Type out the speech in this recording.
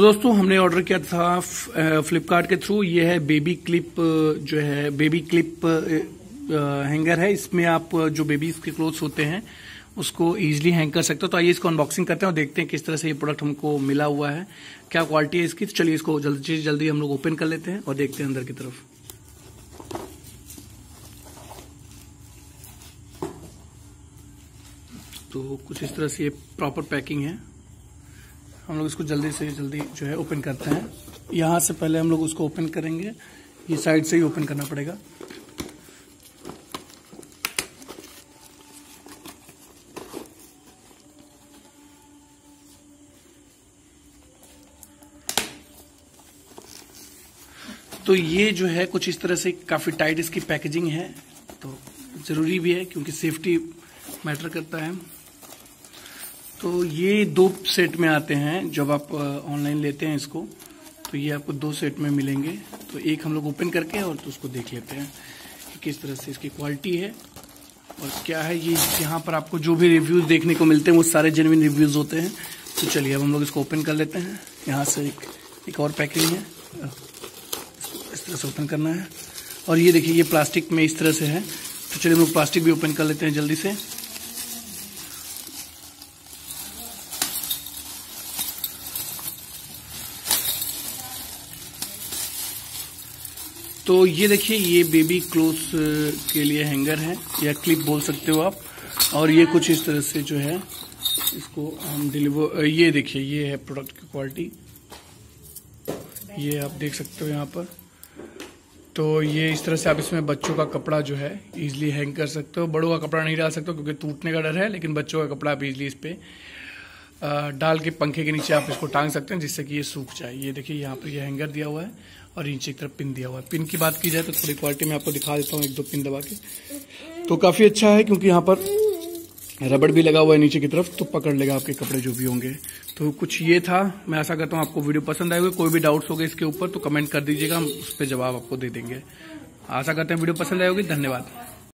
तो दोस्तों, हमने ऑर्डर किया था फ्लिपकार्ट के थ्रू ये है बेबी क्लिप जो है बेबी क्लिप हैंगर है। इसमें आप जो बेबीज के क्लोथ्स होते हैं, उसको इजीली हैंग कर सकते हो। तो आइए इसको अनबॉक्सिंग करते हैं और देखते हैं किस तरह से ये प्रोडक्ट हमको मिला हुआ है। क्या क्वालिटी है इसकी? तो चलिए इसको जल्दी से जल्दी हम लोग ओपन कर लेते हैं और देखते हैं अंदर की तरफ़। तो कुछ इस तरह से ये प्रॉपर पैकिंग है। हम लोग इसको जल्दी से जल्दी जो है ओपन करते हैं। यहाँ से पहले हम लोग उसको ओपन करेंगे। ये साइड से ही ओपन करना पड़ेगा। तो ये जो है कुछ इस तरह से काफ़ी टाइट इसकी पैकेजिंग है। तो ज़रूरी भी है क्योंकि सेफ्टी मैटर करता है। तो ये दो सेट में आते हैं, जब आप ऑनलाइन लेते हैं इसको तो ये आपको दो सेट में मिलेंगे। तो एक हम लोग ओपन करके और तो उसको देख लेते हैं कि किस तरह से इसकी क्वालिटी है और क्या है ये यहाँ पर आपको जो भी रिव्यूज़ देखने को मिलते हैं, वो सारे जेनविन रिव्यूज़ होते हैं। तो चलिए अब हम लोग इसको ओपन कर लेते हैं। यहाँ से एक एक और पैकिंग है। इस तरह से ओपन करना है। और ये देखिए, ये प्लास्टिक में इस तरह से है। तो चलिए हम लोग प्लास्टिक भी ओपन कर लेते हैं जल्दी से। तो ये देखिए, ये बेबी क्लोथ के लिए हैंगर है, या क्लिप बोल सकते हो आप। और ये कुछ इस तरह से जो है, इसको हम डिलीवर ये देखिए, ये है प्रोडक्ट की क्वालिटी ये आप देख सकते हो यहाँ पर। तो ये इस तरह से आप इसमें बच्चों का कपड़ा जो है इजीली हैंग कर सकते हो। बड़ों का कपड़ा नहीं डाल सकते क्योंकि टूटने का डर है, लेकिन बच्चों का कपड़ा आप इजीली इस पर डाल के पंखे के नीचे आप इसको टांग सकते हैं, जिससे कि ये सूख जाए। ये देखिए, यहाँ पर ये हैंगर दिया हुआ है। और इंच की तरफ़ पिन दिया हुआ है। पिन की बात की जाए तो थोड़ी क्वालिटी में आपको दिखा देता हूँ एक दो पिन दबा के। तो काफ़ी अच्छा है क्योंकि यहाँ पर रबड़ भी लगा हुआ है नीचे की तरफ़ तो पकड़ लेगा आपके कपड़े जो भी होंगे। तो कुछ ये था, मैं ऐसा करता हूँ आपको वीडियो पसंद आएगा। कोई भी डाउट्स गए इसके ऊपर तो कमेंट कर दीजिएगा, हम उस पर जवाब आपको दे देंगे। आशा करते हैं वीडियो पसंद आएगी धन्यवाद।